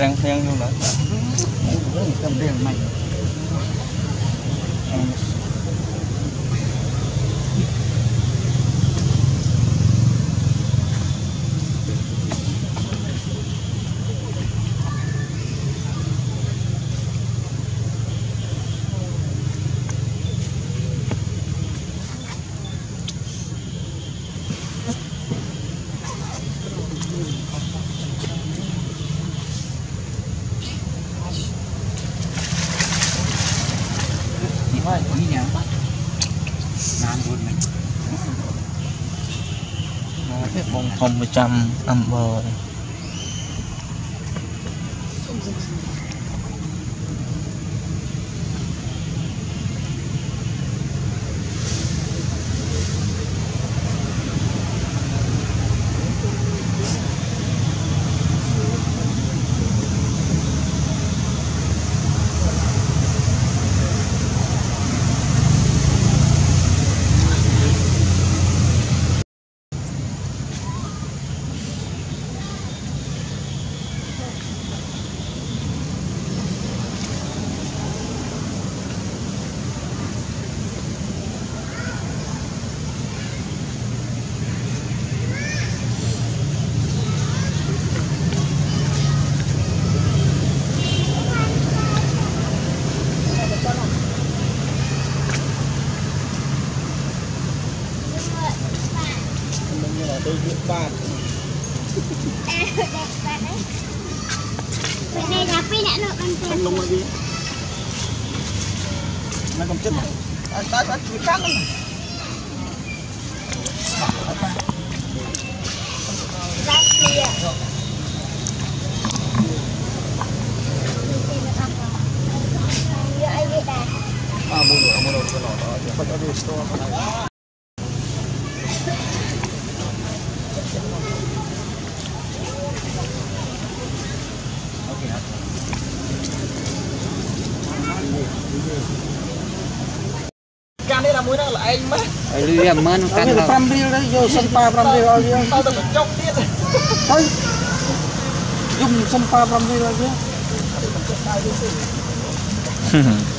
trang rang luôn nữa. Cầm đèn mạnh ធំប្រចាំអំបរ បាទតែដាក់បាត់ហើយពេលនេះដាក់ពីអ្នកលោកបានទៀតលុំមកវិញមកកំចិត្តអត់តើអត់ជួយកាត់ហ្នឹង can đây là muối nó là anh mất ឲ្យលុយវាមិនកាន់ Bây ទៅ giờ 5 reel đấy, vô sân pa 5 reel bao nhiêu? Tao tao chốc tiết. Thôi. Dùng sân pa 5 reel bao nhiêu? Tăng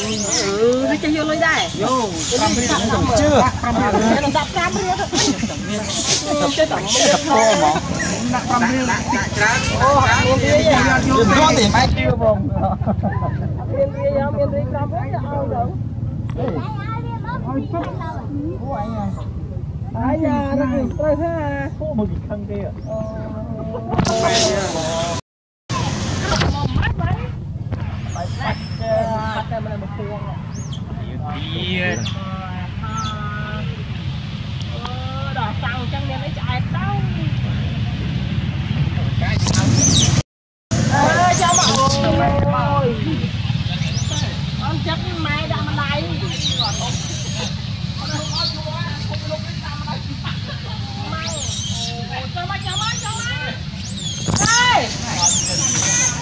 đánh. Ủa, nó mới lấy con thơm. Đây là anh. Là anh này. Vui trong ban lui. Ừ, nó cho vô lôi đây. Vô, trăm rưỡi cũng chưa. Nó đập cam ពួងទៀតដល់សៅអញ្ចឹងមានអីឆ្អែតទៅកាយឆ្អែតអើចាំមកអូយអញ្ចឹងម៉ែដាក់ម្ដាយគាត់អត់អត់មកជួបគុំលុកនេះតាមម្ដាយម៉ៅអូចាំមកចាំមកចាំមកហេ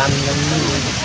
london.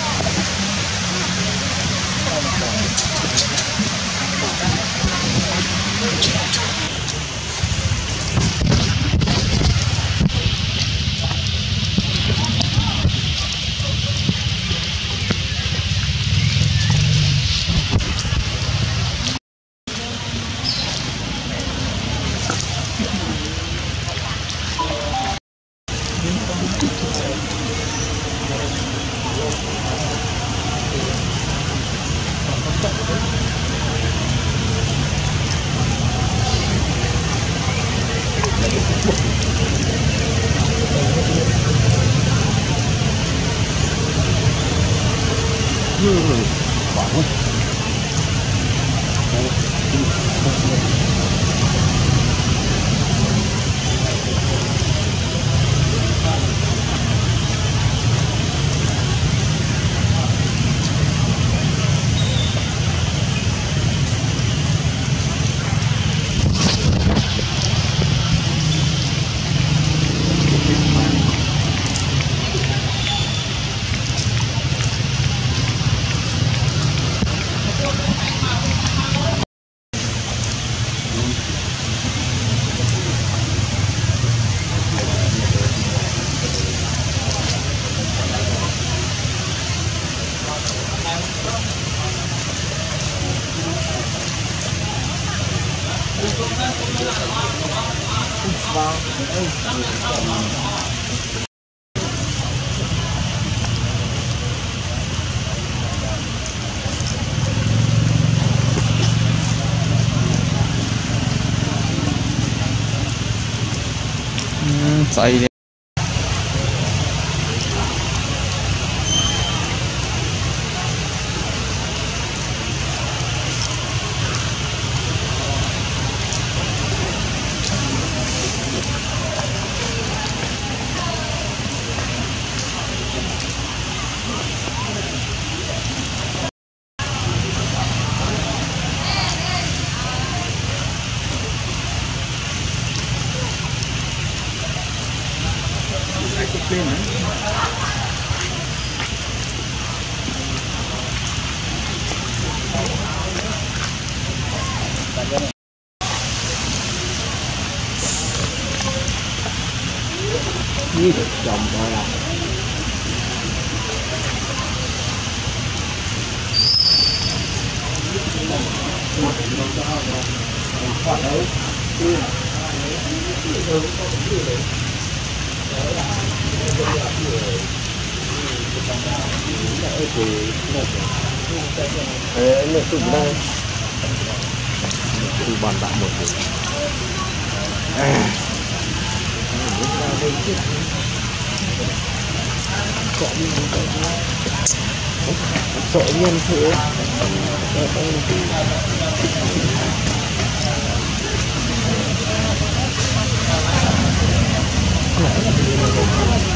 嗯早一点。Lên Ô, lại cái lại chị đó Ô Đó, vào bên đây đó. lăn lăn Say đi Thế này tụi đây Tụi bàn bạc một rồi sợ nhân thế Đấy,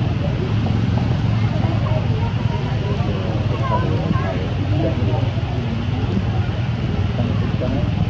Thank you.